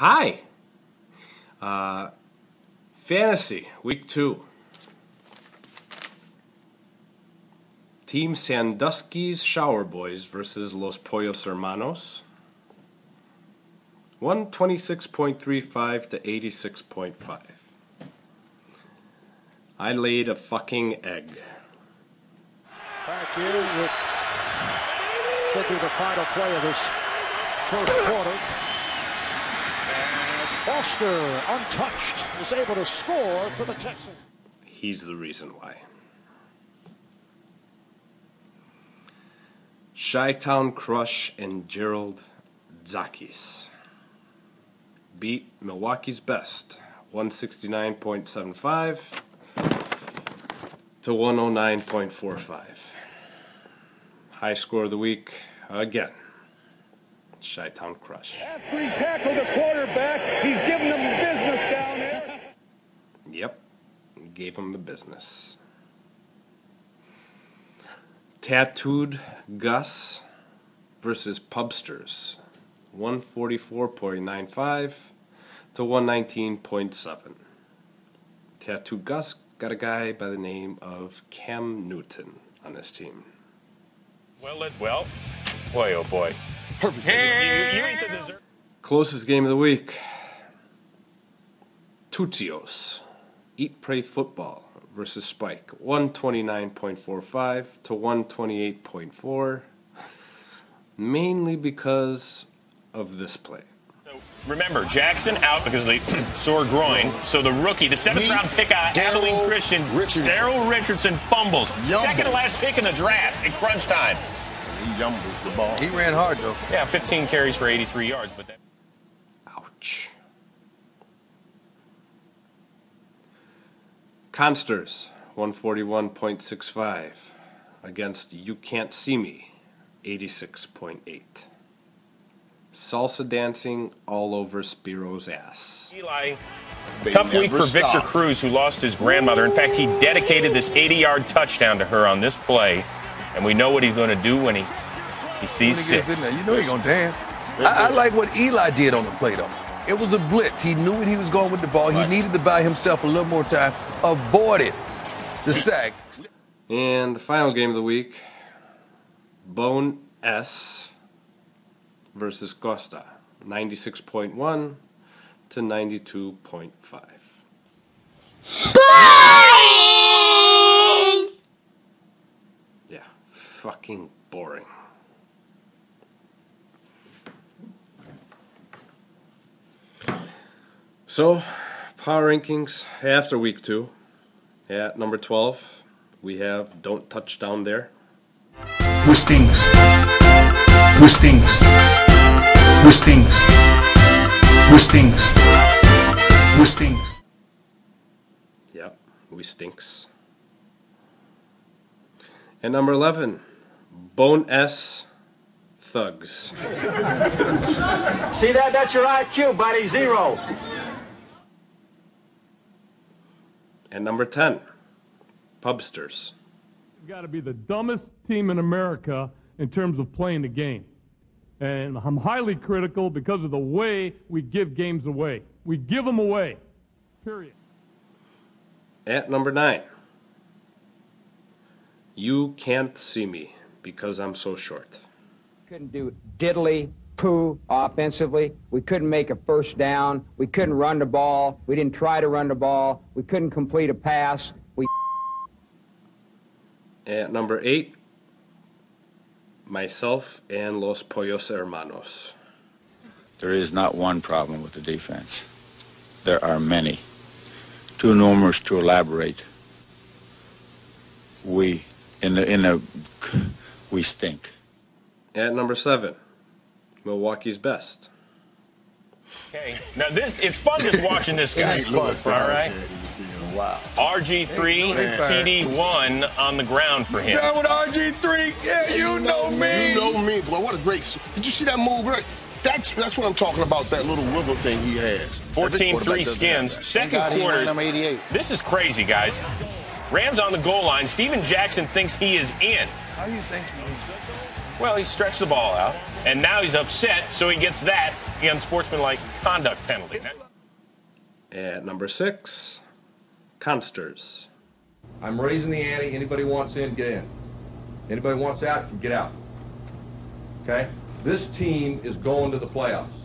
Hi. Uh, fantasy, week two. Team Sandusky's Shower Boys versus Los Pollos Hermanos. 126.35 to 86.5. I laid a fucking egg. Back in, which should be the final play of this first quarter. Foster, untouched, is able to score for the Texans. He's the reason why. Chi-Town Crush and Gerald Zakis beat Milwaukee's best 169.75 to 109.45. High score of the week again. Chi-Town Crush. After he tackled the quarterback, he's giving them business down there. Yep, gave him the business. Tattooed Gus versus Pubsters. 144.95 to 119.7. Tattooed Gus got a guy by the name of Cam Newton on his team. Well, let's. Well, boy, oh boy. Perfect. You, you, you ain't the dessert. Closest game of the week. Tutsios. Eat Pray Football versus Spike. 129.45 to 128.4. Mainly because of this play. So remember, Jackson out because of the sore groin. So the rookie, the seventh Me, round pick out Abilene Christian, Daryl Richardson fumbles. Yumbles. Second to last pick in the draft at crunch time. He the ball. He ran hard though. Yeah, 15 carries for 83 yards, but that. Ouch. Consters, 141.65 against You Can't See Me, 86.8. Salsa dancing all over Spiro's ass. Eli, They tough week never for Victor. Cruz, who lost his grandmother. In fact, he dedicated this 80 yard touchdown to her on this play. And we know what he's going to do when he, he sees he gets six. in there, you know he's gonna dance. I, I like what Eli did on the play though. It was a blitz. He knew what he was going with the ball. Right. He needed to buy himself a little more time. Avoided the sack. And the final game of the week Bone S versus Costa, 96.1 to 92.5. Boring! Yeah, fucking boring. So, power rankings after week two. At number 12, we have Don't Touch Down There. Who stinks? Who stinks? Who stinks? Who stinks? Who stinks? Yep, we stinks. And number 11, Bone S Thugs. See that? That's your IQ, buddy. Zero. And number 10, Pubsters. You've got to be the dumbest team in America in terms of playing the game. And I'm highly critical because of the way we give games away. We give them away. Period. At number 9, You Can't See Me Because I'm So Short. couldn't do diddly poo offensively. We couldn't make a first down. We couldn't run the ball. We didn't try to run the ball. We couldn't complete a pass. We At number 8, myself and Los Pollos Hermanos. There is not one problem with the defense. There are many. Too numerous to elaborate. We, in the, in the, we stink. At number 7, Milwaukee's Best. Okay. Now this it's fun just watching this guy. It's fun. All right. Wow. RG3 TD1 on the ground for him. Down with RG3. Yeah, you know me. You know me, boy. What a great. s- Did you see that move? Right? That's that's what I'm talking about. That little wiggle thing he has. Every 14-3 skins. Second Thank God he quarter. ran them 88. This is crazy, guys. Rams on the goal line. Steven Jackson thinks he is in. How do you think? Well, he stretched the ball out. And now he's upset, so he gets that unsportsmanlike conduct penalty. At number six, Consters. I'm raising the ante. Anybody wants in, get in. Anybody wants out, can get out. Okay? This team is going to the playoffs.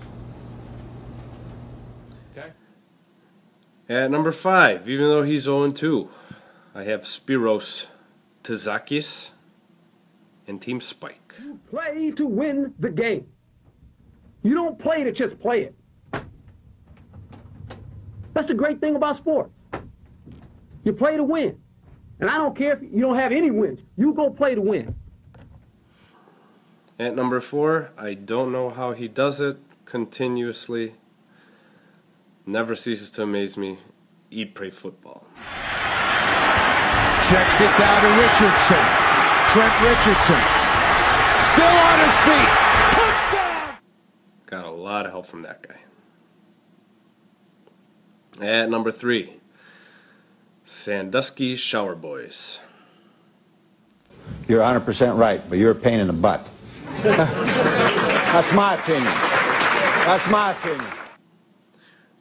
Okay? At number five, even though he's 0 2, I have Spiros Tazakis and Team Spike. You Play to win the game. You don't play to just play it. That's the great thing about sports. You play to win. And I don't care if you don't have any wins. You go play to win. At number four, I don't know how he does it continuously. Never ceases to amaze me. Eat, pray, football. Checks it down to Richardson. Trent Richardson. Still on his feet. Touchdown! Got a lot of help from that guy. At number three, Sandusky Shower Boys. You're 100% right, but you're a pain in the butt. That's my opinion. That's my opinion.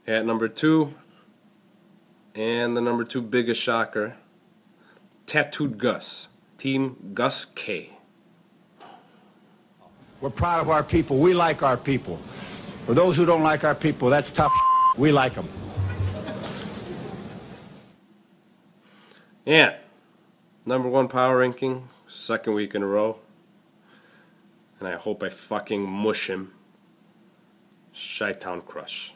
At number two, and the number two biggest shocker, Tattooed Gus, Team Gus K. We're proud of our people. We like our people. For those who don't like our people, that's tough. We like them. Yeah. number one power ranking, second week in a row. And I hope I fucking mush him. Chi-Town Crush.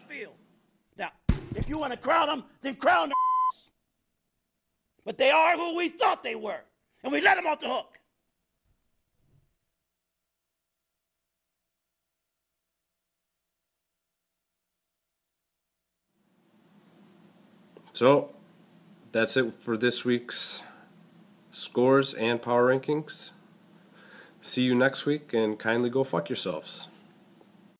Now, if you want to crown them, then crown them. But they are who we thought they were. And we let them off the hook. So, that's it for this week's scores and power rankings. See you next week and kindly go fuck yourselves.